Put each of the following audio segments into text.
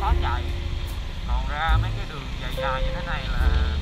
khó chạy. Còn ra mấy cái đường dài dài như thế này là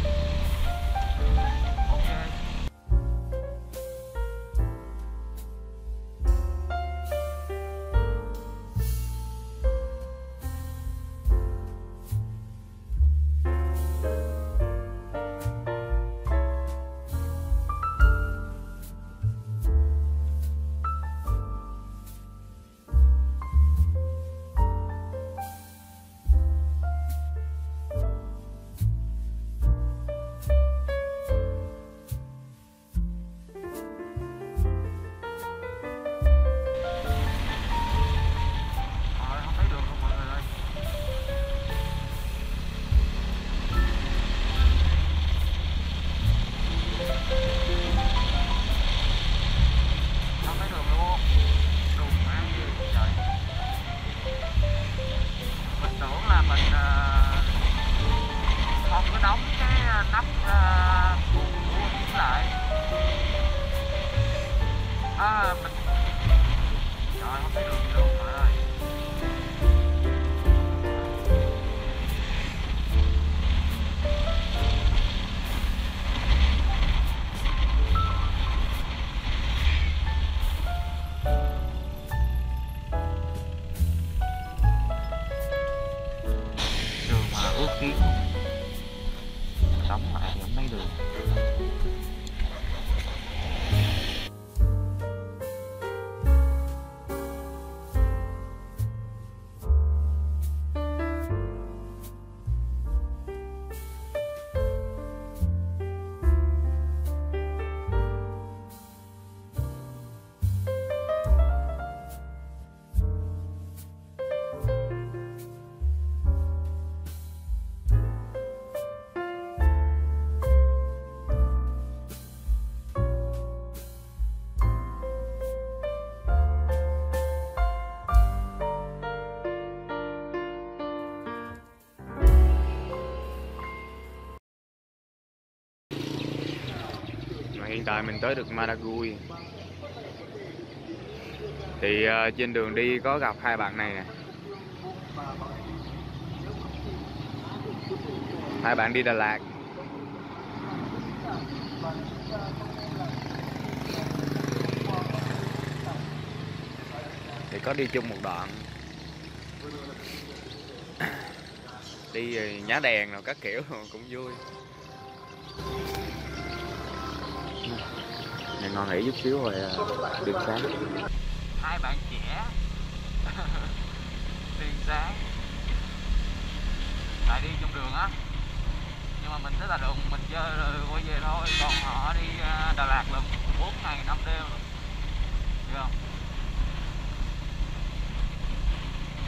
tại mình tới được Maragui. Thì uh, trên đường đi có gặp hai bạn này nè. Hai bạn đi Đà Lạt. Thì có đi chung một đoạn. Đi ờ, nhá đèn rồi các kiểu cũng vui. em ngon nghỉ chút xíu rồi à, đường sáng. Hai bạn trẻ. Đường sáng lại đi trong đường á. Nhưng mà mình thích là đường mình chơi rồi, quay về thôi. Còn họ đi à, Đà Lạt là bốn ngày năm đêm rồi. Hiểu không?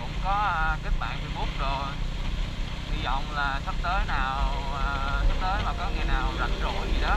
Cũng có à, kết bạn Facebook rồi. Hy vọng là sắp tới nào sắp tới mà có ngày nào rảnh rỗi gì đó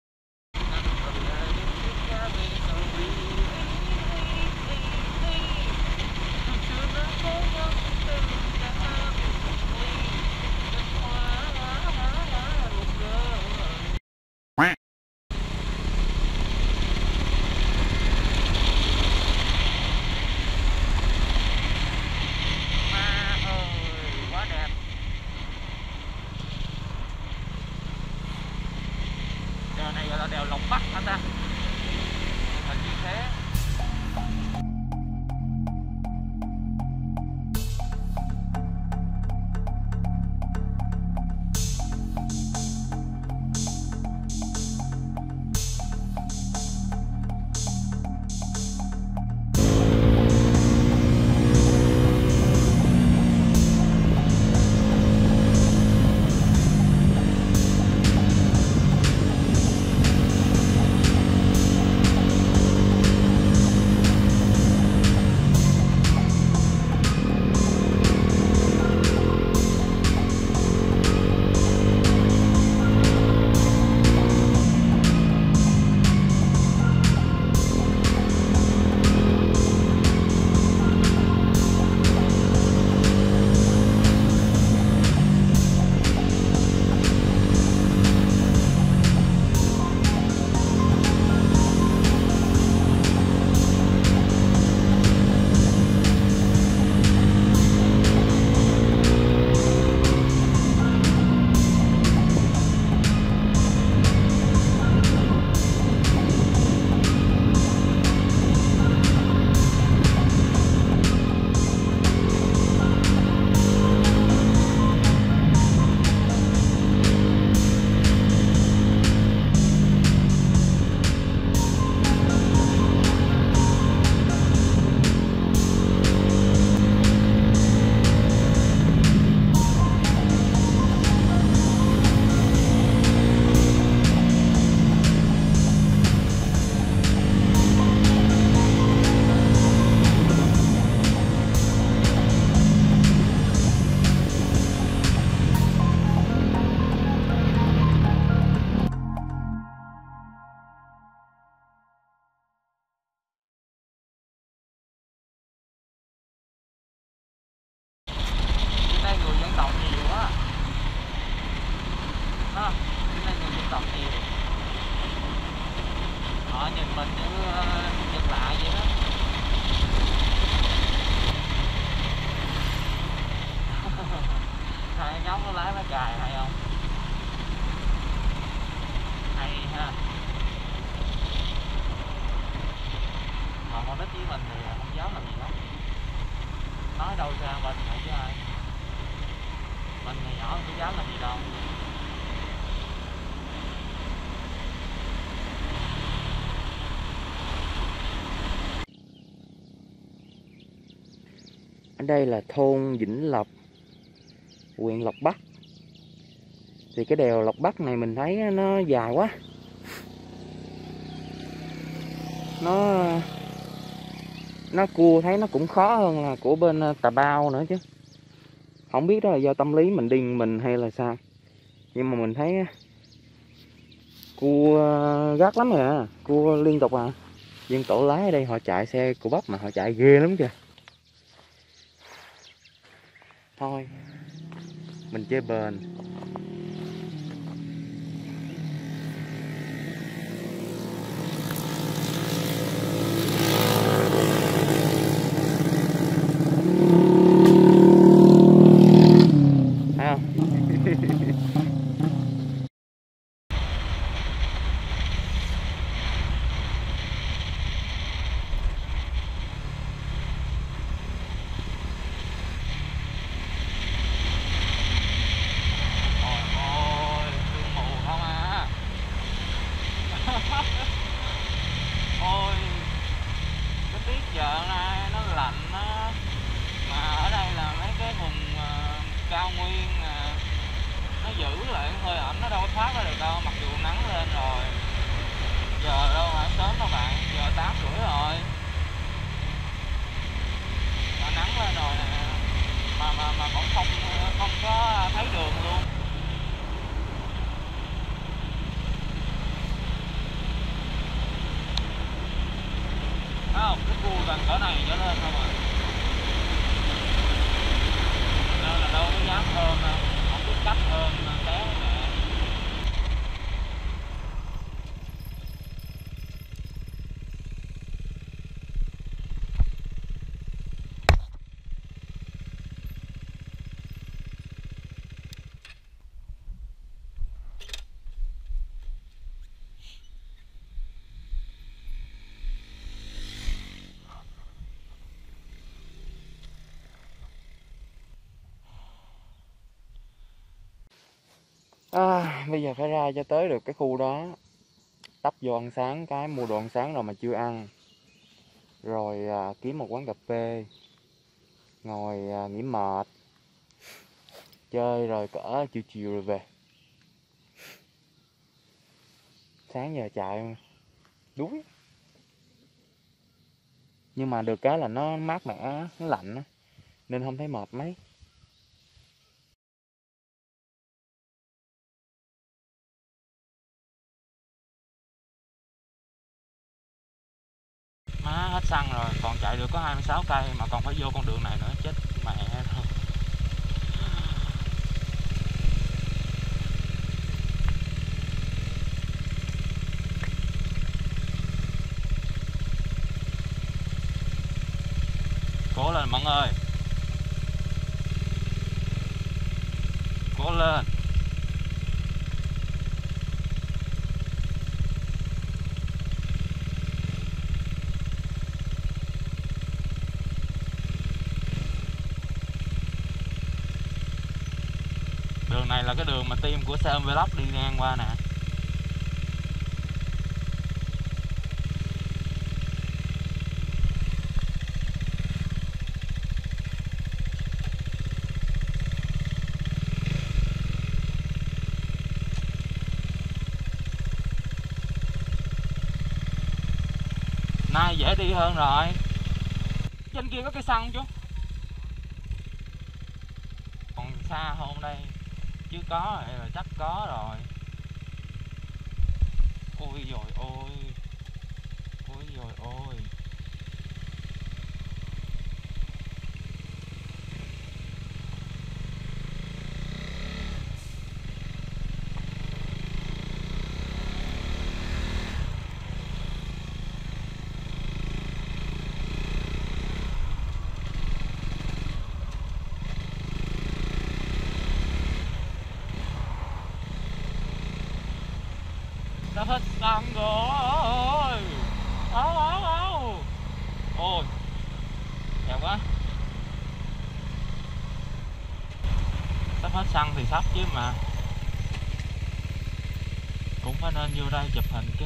Nói đâu ra bên này chứ ai. Bên này nhỏ, cái giá là gì đâu. Ở đây là thôn Vĩnh Lộc, huyện Lộc Bắc. Thì cái đèo Lộc Bắc này mình thấy nó dài quá. Nó nó cua thấy nó cũng khó hơn là của bên ờ, Tà Bao nữa chứ. Không biết đó là do tâm lý mình điên mình hay là sao. Nhưng mà mình thấy ờ, cua gắt lắm rồi à. Cua liên tục à. Nhưng tổ lái ở đây họ chạy xe của bắp mà họ chạy ghê lắm kìa. Thôi, mình chơi bền. nó giữ lại hơi ẩm, nó đâu có thoát ra được đâu, mặc dù nắng lên rồi. Giờ đâu hả? Sớm đâu bạn, giờ tám rưỡi rồi. Mà nắng lên rồi nè, mà mà mà vẫn không không có thấy đường luôn. Thấy không? Cái cua gần cỡ này trở lên thôi mà đâu là đâu có dám hơn đâu cấp hơn cái ôm té mẹ à, bây giờ phải ra cho tới được cái khu đó. Tấp vô ăn sáng cái mua đồ ăn sáng rồi mà chưa ăn. Rồi à, kiếm một quán cà phê. Ngồi à, nghỉ mệt. Chơi rồi cỡ chiều chiều rồi về. Sáng giờ chạy đuối. Nhưng mà được cái là nó mát mẻ nó lạnh nên không thấy mệt mấy. Hết xăng rồi, còn chạy được có 26 cây mà còn phải vô con đường này nữa, chết mẹ thôi cố lên mẫn ơi. Cố lên đường này là cái đường mà team của xe ôm vlog đi ngang qua nè. Nay dễ đi hơn rồi. Trên kia có cây xăng chứ còn xa hơn đây chứ có rồi là chắc có rồi ôi rồi ôi ôi rồi ôi đã hết xăng rồi. Áo áo áo. Ôi, đẹp quá. Sắp hết xăng thì sắp chứ mà. Cũng phải nên vô đây chụp hình chứ.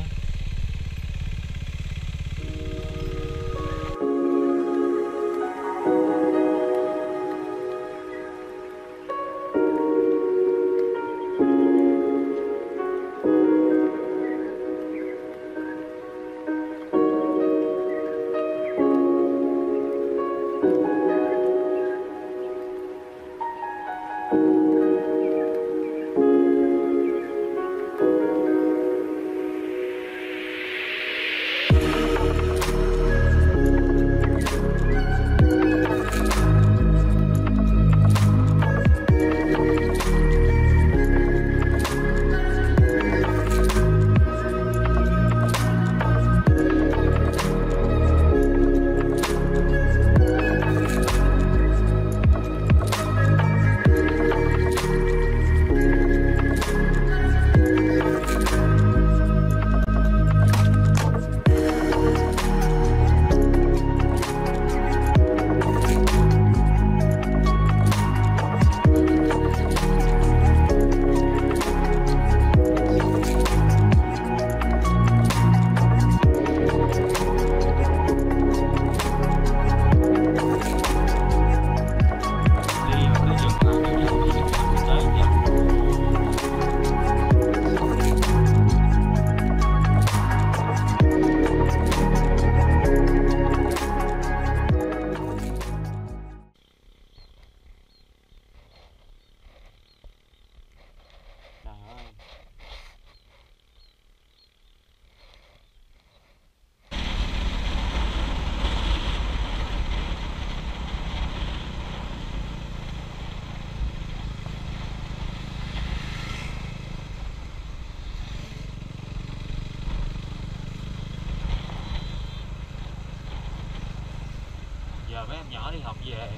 Về.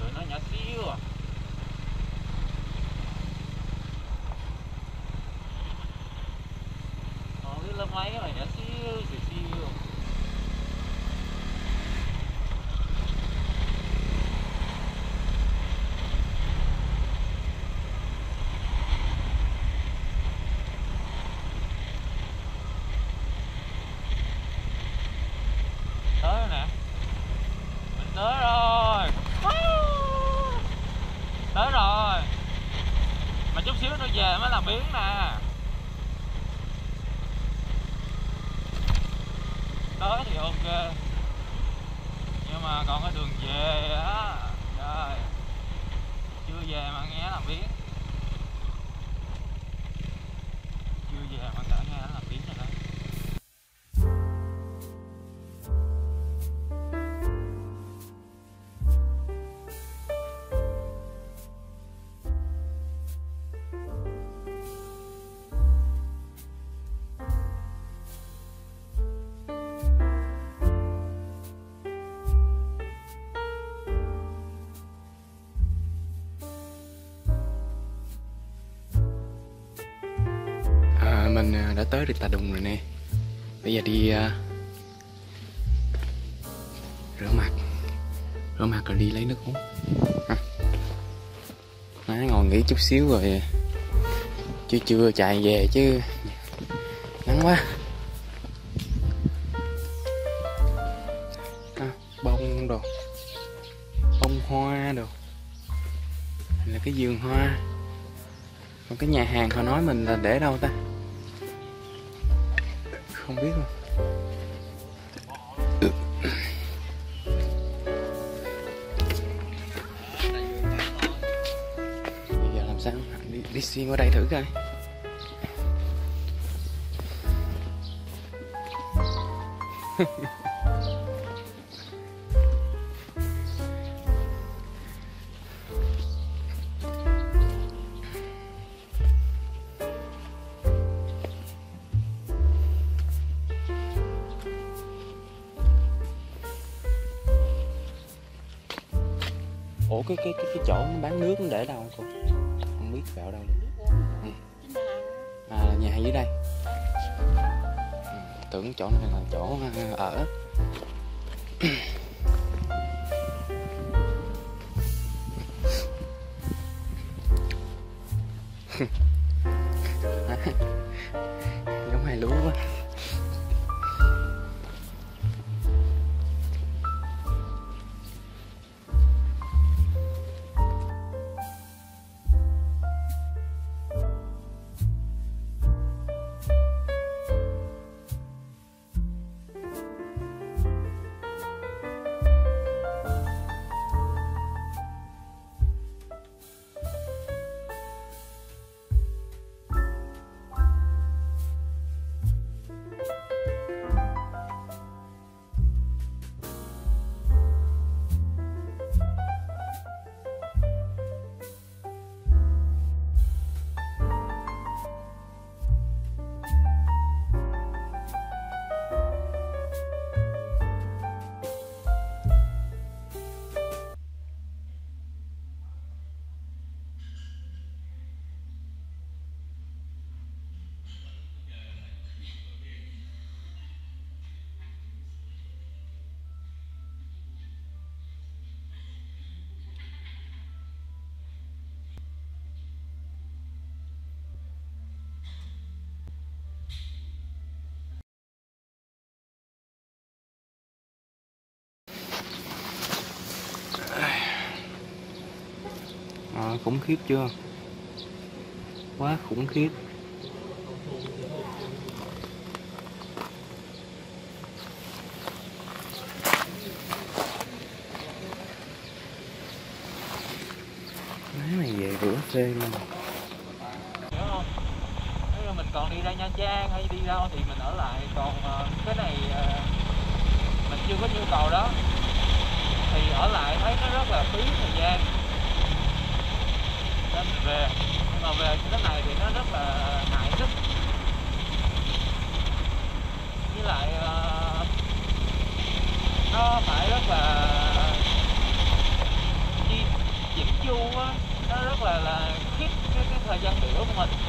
Tụi nó nhỏ xíu à. Còn cái lớp mấy mà nhỏ xíu xíu mình à, đã tới được tà đùng rồi nè. Bây giờ đi uh, rửa mặt. Rửa mặt rồi đi lấy nước uống. À. Má ngồi nghỉ chút xíu rồi à, chưa chưa chạy về chứ. Nắng quá. À, bông đồ. Bông hoa đồ. Là cái vườn hoa. Còn cái nhà hàng họ nói mình là để đâu ta? Không biết luôn bây giờ làm sao đi, đi xuyên qua đây thử coi Ha ha. Ủa cái cái cái cái chỗ nó bán nước nó để đâu cô? Không biết vào đâu. Luôn ừ. à là nhà dưới đây. Ừ, tưởng chỗ này là chỗ à, ở. giống khủng khiếp chưa? Quá khủng khiếp. Má này về rửa phê luôn. Hiểu không? Mình còn đi ra nha trang hay đi đâu thì mình ở lại. Còn ờ, cái này ờ, mình chưa có nhu cầu đó. Thì ở lại thấy nó rất là phí thời gian về nhưng mà về cái này thì nó rất là hại sức. Với lại ờ, nó phải rất là chi chỉnh chu á. Nó rất là là khít cái, cái thời gian biểu của mình.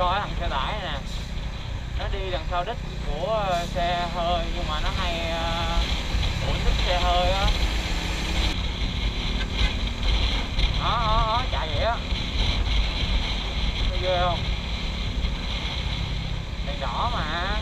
coi thằng xe tải nè. Nó đi đằng sau đích của ờ, xe hơi nhưng mà nó hay ờ, ủi thích xe hơi á. Đó, đó, đó chạy vậy á. Thấy ghê không? Đèn đỏ mà.